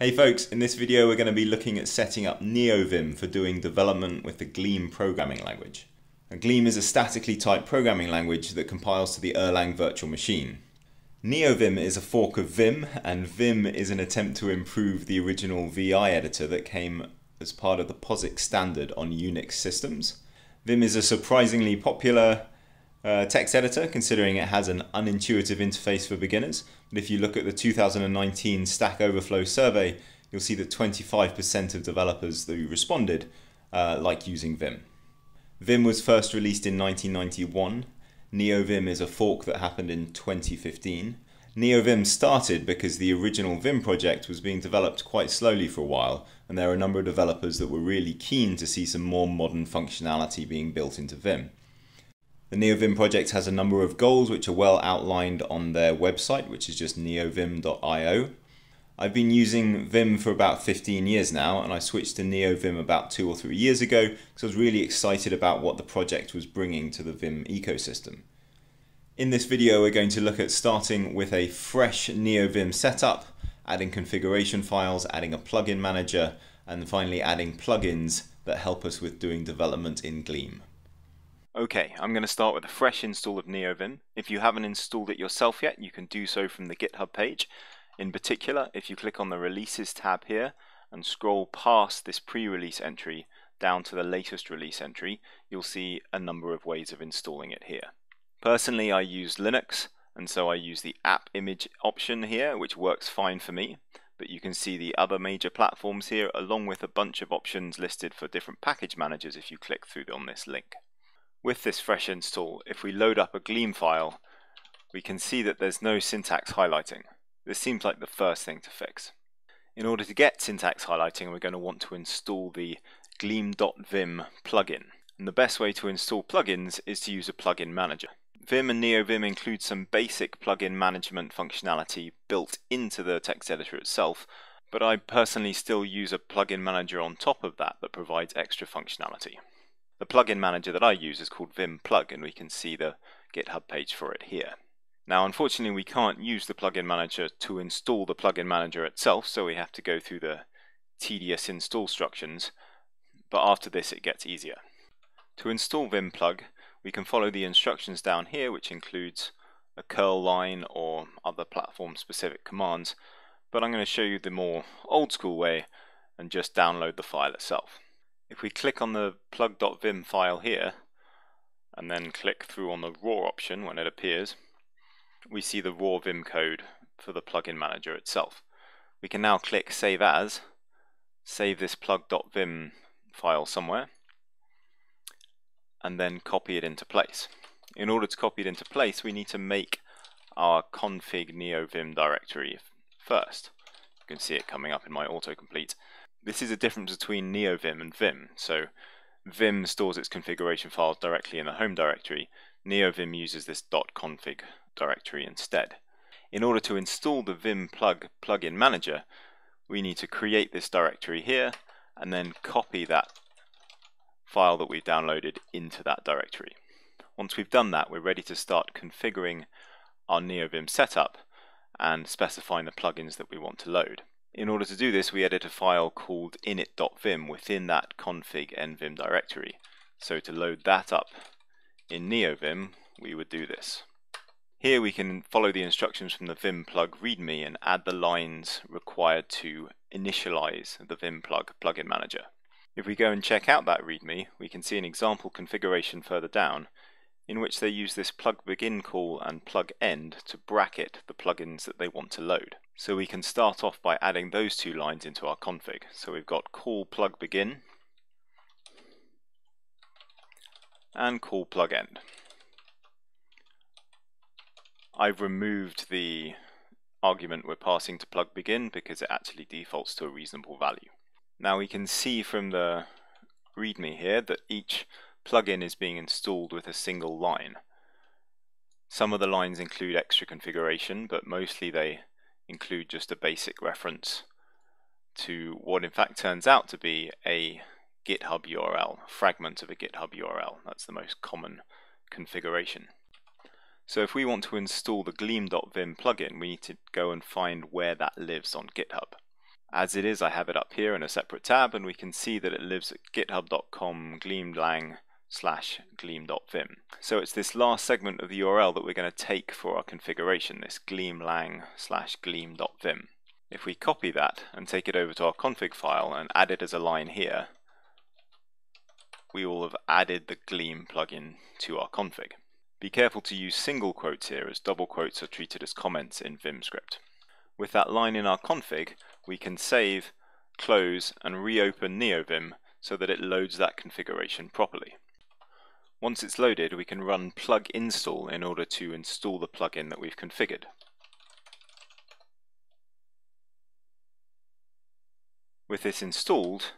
Hey folks, in this video we're going to be looking at setting up NeoVim for doing development with the Gleam programming language. Now, Gleam is a statically typed programming language that compiles to the Erlang virtual machine. NeoVim is a fork of Vim, and Vim is an attempt to improve the original VI editor that came as part of the POSIX standard on Unix systems. Vim is a surprisingly popular uh, text editor, considering it has an unintuitive interface for beginners. But if you look at the 2019 Stack Overflow survey, you'll see that 25% of developers who responded uh, like using Vim. Vim was first released in 1991. NeoVim is a fork that happened in 2015. NeoVim started because the original Vim project was being developed quite slowly for a while, and there are a number of developers that were really keen to see some more modern functionality being built into Vim. The NeoVim project has a number of goals which are well outlined on their website, which is just neovim.io. I've been using Vim for about 15 years now, and I switched to NeoVim about two or three years ago because I was really excited about what the project was bringing to the Vim ecosystem. In this video, we're going to look at starting with a fresh NeoVim setup, adding configuration files, adding a plugin manager, and finally adding plugins that help us with doing development in Gleam. Okay, I'm going to start with a fresh install of NeoVim. If you haven't installed it yourself yet, you can do so from the GitHub page. In particular, if you click on the Releases tab here and scroll past this pre-release entry down to the latest release entry, you'll see a number of ways of installing it here. Personally, I use Linux, and so I use the app image option here, which works fine for me. But you can see the other major platforms here, along with a bunch of options listed for different package managers if you click through on this link. With this fresh install, if we load up a Gleam file, we can see that there's no syntax highlighting. This seems like the first thing to fix. In order to get syntax highlighting, we're going to want to install the gleam.vim plugin. And the best way to install plugins is to use a plugin manager. Vim and NeoVim include some basic plugin management functionality built into the text editor itself, but I personally still use a plugin manager on top of that that provides extra functionality. The plugin manager that I use is called Vim Plug, and we can see the GitHub page for it here. Now, unfortunately, we can't use the plugin manager to install the plugin manager itself, so we have to go through the tedious install instructions, but after this it gets easier. To install Vim Plug, we can follow the instructions down here, which includes a curl line or other platform specific commands, but I'm going to show you the more old school way and just download the file itself. If we click on the plug.vim file here, and then click through on the raw option when it appears, we see the raw Vim code for the plugin manager itself. We can now click Save As, save this plug.vim file somewhere, and then copy it into place. In order to copy it into place, we need to make our config neovim directory first. You can see it coming up in my autocomplete. This is a difference between NeoVim and Vim. So Vim stores its configuration files directly in the home directory. NeoVim uses this .config directory instead. In order to install the Vim plug plugin manager, we need to create this directory here and then copy that file that we've downloaded into that directory. Once we've done that, we're ready to start configuring our NeoVim setup and specifying the plugins that we want to load. In order to do this, we edit a file called init.vim within that config nvim directory. So to load that up in NeoVim, we would do this. Here we can follow the instructions from the Vim plug README and add the lines required to initialize the Vim plug plugin manager. If we go and check out that README, we can see an example configuration further down in which they use this plug begin call and plug end to bracket the plugins that they want to load. So we can start off by adding those two lines into our config. So we've got call plug begin and call plug end. I've removed the argument we're passing to plug begin because it actually defaults to a reasonable value. Now we can see from the readme here that each plugin is being installed with a single line. Some of the lines include extra configuration, but mostly they include just a basic reference to what in fact turns out to be a GitHub URL, fragment of a GitHub URL. That's the most common configuration. So if we want to install the gleam.vim plugin, we need to go and find where that lives on GitHub. As it is, I have it up here in a separate tab, and we can see that it lives at github.com gleamlang slash gleam.vim. So it's this last segment of the URL that we're going to take for our configuration, this gleamlang slash gleam.vim. If we copy that and take it over to our config file and add it as a line here, we will have added the Gleam plugin to our config. Be careful to use single quotes here as double quotes are treated as comments in Vim script. With that line in our config, we can save, close and reopen NeoVim so that it loads that configuration properly. Once it's loaded, we can run plug install in order to install the plugin that we've configured. With this installed,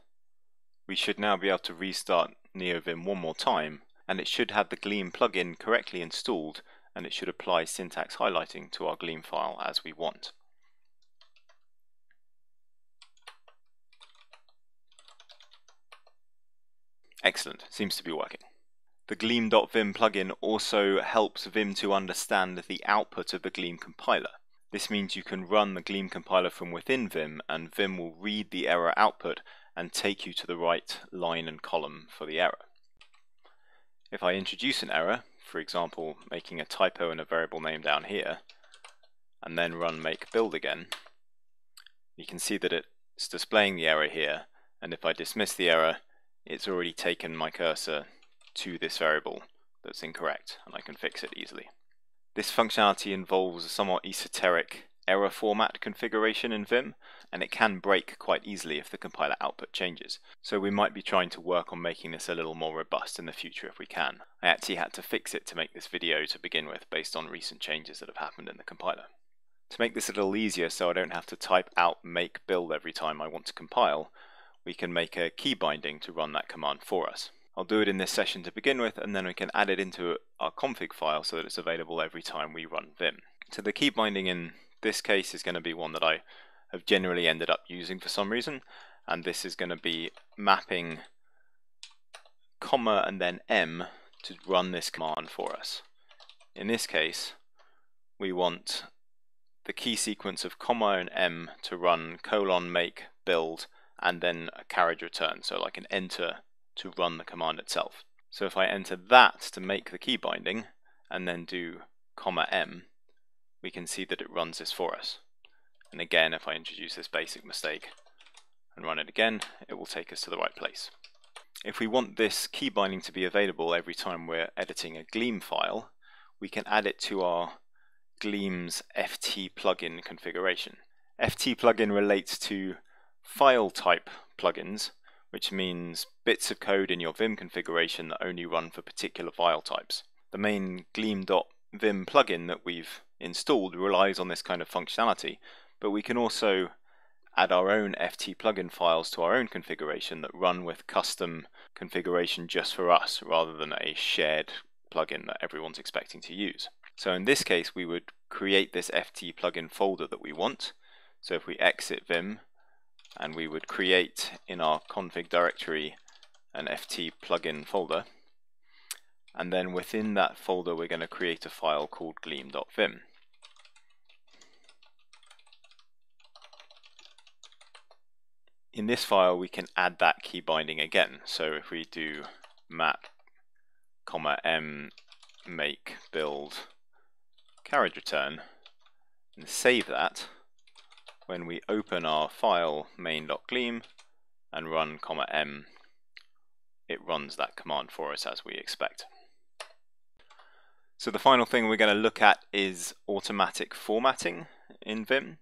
we should now be able to restart NeoVim one more time and it should have the Gleam plugin correctly installed and it should apply syntax highlighting to our Gleam file as we want. Excellent, seems to be working. The Gleam.vim plugin also helps Vim to understand the output of the Gleam compiler. This means you can run the Gleam compiler from within Vim and Vim will read the error output and take you to the right line and column for the error. If I introduce an error, for example making a typo in a variable name down here, and then run make build again, you can see that it's displaying the error here, and if I dismiss the error, it's already taken my cursor to this variable that's incorrect, and I can fix it easily. This functionality involves a somewhat esoteric error format configuration in Vim, and it can break quite easily if the compiler output changes. So we might be trying to work on making this a little more robust in the future if we can. I actually had to fix it to make this video to begin with based on recent changes that have happened in the compiler. To make this a little easier so I don't have to type out make build every time I want to compile, we can make a key binding to run that command for us. I'll do it in this session to begin with and then we can add it into our config file so that it's available every time we run Vim. So the key binding in this case is going to be one that I have generally ended up using for some reason and this is going to be mapping comma and then m to run this command for us. In this case we want the key sequence of comma and m to run colon make build and then a carriage return so like an enter to run the command itself. So if I enter that to make the key binding and then do comma m we can see that it runs this for us. And again, if I introduce this basic mistake and run it again, it will take us to the right place. If we want this key binding to be available every time we're editing a Gleam file, we can add it to our Gleam's FT plugin configuration. FT plugin relates to file type plugins, which means bits of code in your Vim configuration that only run for particular file types. The main Gleam.vim plugin that we've installed relies on this kind of functionality, but we can also add our own FT plugin files to our own configuration that run with custom configuration just for us rather than a shared plugin that everyone's expecting to use. So in this case we would create this FT plugin folder that we want. So if we exit Vim and we would create in our config directory an FT plugin folder and then within that folder we're going to create a file called gleam.vim. in this file we can add that key binding again. So if we do map comma m make build carriage return and save that, when we open our file main.gleam and run comma m, it runs that command for us as we expect. So the final thing we're going to look at is automatic formatting in Vim.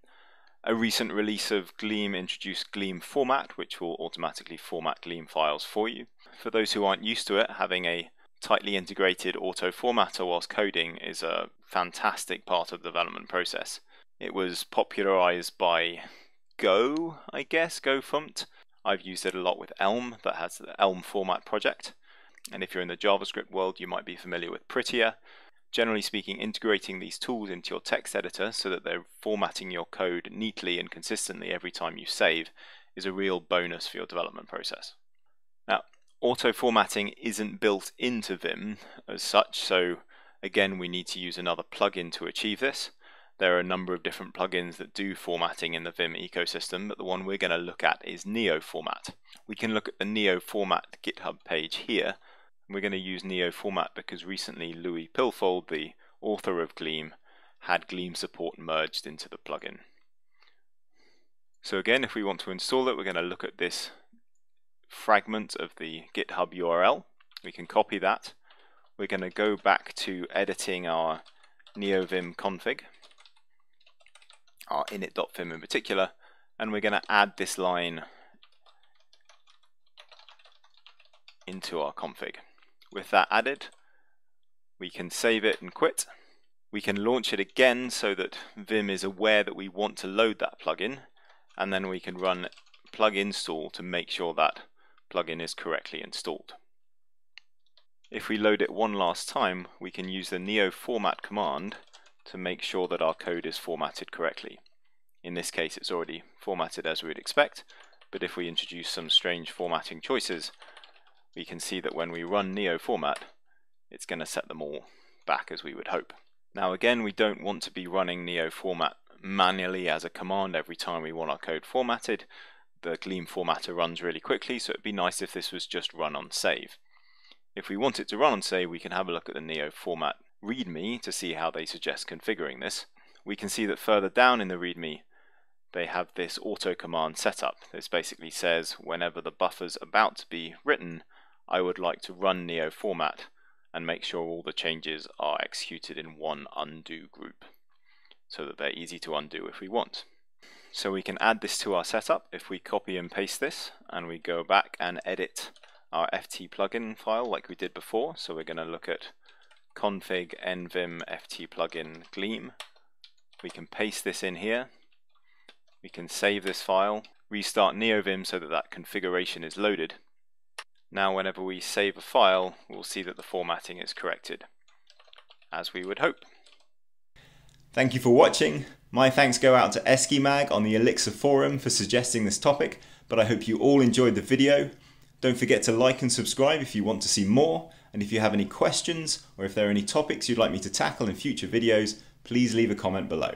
A recent release of Gleam introduced Gleam Format, which will automatically format Gleam files for you. For those who aren't used to it, having a tightly integrated auto formatter whilst coding is a fantastic part of the development process. It was popularized by Go, I guess, gofmt. I've used it a lot with Elm, that has the Elm format project. And if you're in the JavaScript world, you might be familiar with Prettier, Generally speaking, integrating these tools into your text editor so that they're formatting your code neatly and consistently every time you save is a real bonus for your development process. Now, auto formatting isn't built into Vim as such, so again, we need to use another plugin to achieve this. There are a number of different plugins that do formatting in the Vim ecosystem, but the one we're going to look at is NeoFormat. We can look at the NeoFormat GitHub page here. We're going to use NeoFormat because recently Louis Pilfold, the author of Gleam, had Gleam support merged into the plugin. So again, if we want to install it, we're going to look at this fragment of the GitHub URL. We can copy that. We're going to go back to editing our NeoVim config, our init.vim in particular, and we're going to add this line into our config. With that added, we can save it and quit. We can launch it again so that Vim is aware that we want to load that plugin and then we can run plug install to make sure that plugin is correctly installed. If we load it one last time, we can use the neo format command to make sure that our code is formatted correctly. In this case, it's already formatted as we would expect, but if we introduce some strange formatting choices, we can see that when we run neo format, it's going to set them all back as we would hope. Now again, we don't want to be running neo format manually as a command every time we want our code formatted. The Gleam formatter runs really quickly, so it'd be nice if this was just run on save. If we want it to run on save, we can have a look at the Neo format README to see how they suggest configuring this. We can see that further down in the README, they have this auto command setup. This basically says whenever the buffer's about to be written, I would like to run Neo format and make sure all the changes are executed in one undo group so that they're easy to undo if we want. So we can add this to our setup if we copy and paste this and we go back and edit our FT plugin file like we did before. So we're going to look at config nvim ft plugin gleam. We can paste this in here. We can save this file, restart NeoVim so that that configuration is loaded. Now whenever we save a file, we'll see that the formatting is corrected, as we would hope. Thank you for watching. My thanks go out to Eskimag on the Elixir forum for suggesting this topic, but I hope you all enjoyed the video. Don't forget to like and subscribe if you want to see more, and if you have any questions or if there are any topics you'd like me to tackle in future videos, please leave a comment below.